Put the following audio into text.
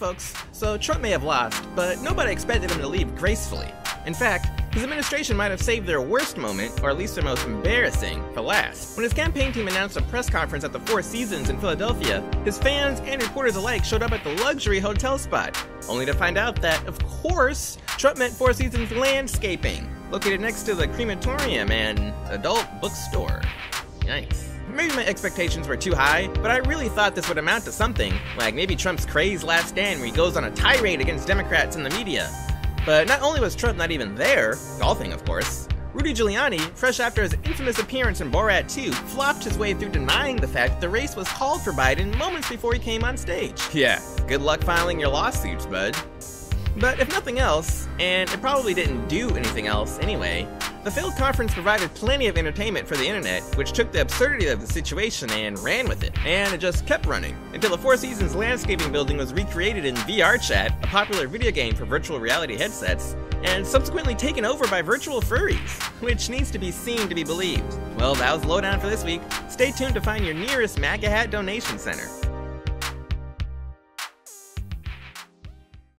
folks. So Trump may have lost, but nobody expected him to leave gracefully. In fact, his administration might have saved their worst moment, or at least their most embarrassing, for last. When his campaign team announced a press conference at the Four Seasons in Philadelphia, his fans and reporters alike showed up at the luxury hotel spot, only to find out that, of course, Trump meant Four Seasons Landscaping, located next to the crematorium and adult bookstore. Maybe my expectations were too high, but I really thought this would amount to something, like maybe Trump's crazed last stand where he goes on a tirade against Democrats and the media. But not only was Trump not even there, golfing of course, Rudy Giuliani, fresh after his infamous appearance in Borat 2, flopped his way through denying the fact that the race was called for Biden moments before he came on stage. Yeah, good luck filing your lawsuits, bud. But if nothing else, and it probably didn't do anything else anyway, the failed conference provided plenty of entertainment for the internet, which took the absurdity of the situation and ran with it. And it just kept running, until the Four Seasons landscaping building was recreated in VR Chat, a popular video game for virtual reality headsets, and subsequently taken over by virtual furries, which needs to be seen to be believed. Well, that was lowdown for this week. Stay tuned to find your nearest MAGA Hat donation center.